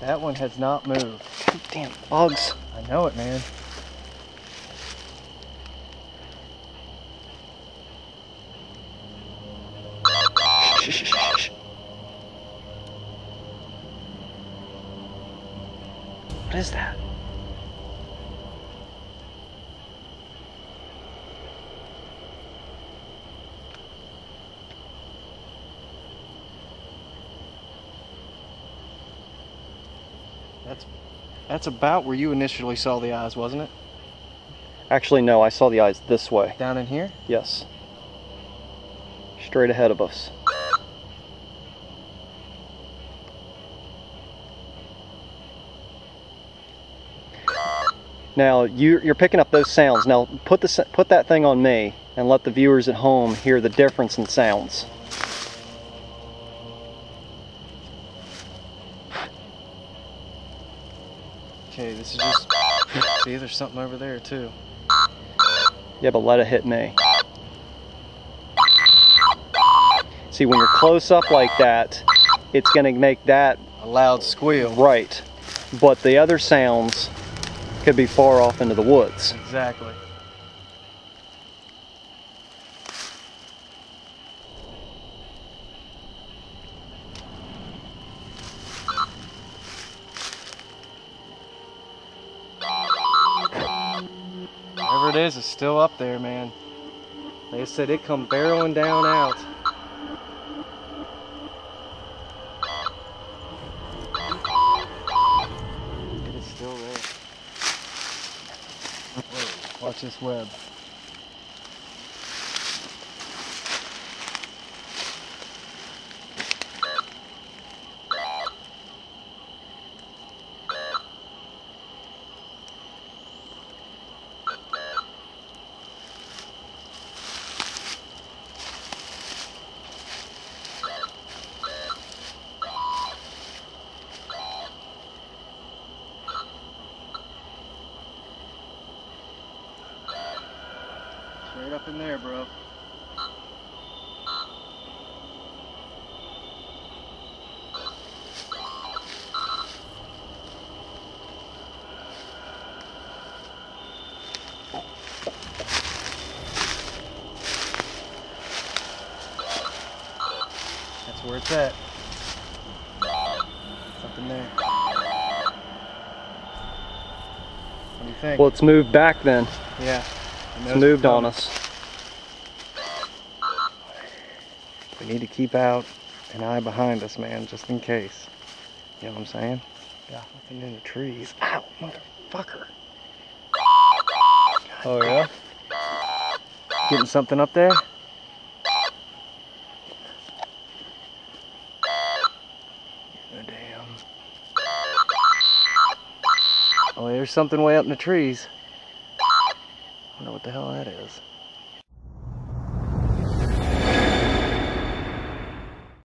That one has not moved. Damn bugs. I know it, man. What is that? That's that's about where you initially saw the eyes, wasn't it? Actually, no, I saw the eyes this way. Down in here? Yes. Straight ahead of us. Now you, you're picking up those sounds. Now put the put that thing on me and let the viewers at home hear the difference in sounds. Okay, this is just. See, there's something over there too. Yeah, but let it hit me. See, when you're close up like that, it's going to make that A loud squeal. right. But the other sounds could be far off into the woods. Exactly. It is, it's still up there, man. I said, it come barreling down out. It is still there. Whoa, watch this web. Straight up in there, bro. That's where it's at. Up in there. What do you think? Well, it's moved back then. yeah. It's moved on us. We need to keep out an eye behind us, man, just in case. You know what I'm saying? Yeah. Looking in the trees. Ow, motherfucker. Oh yeah. Getting something up there? Oh, damn. Oh, there's something way up in the trees. I don't know what the hell that is.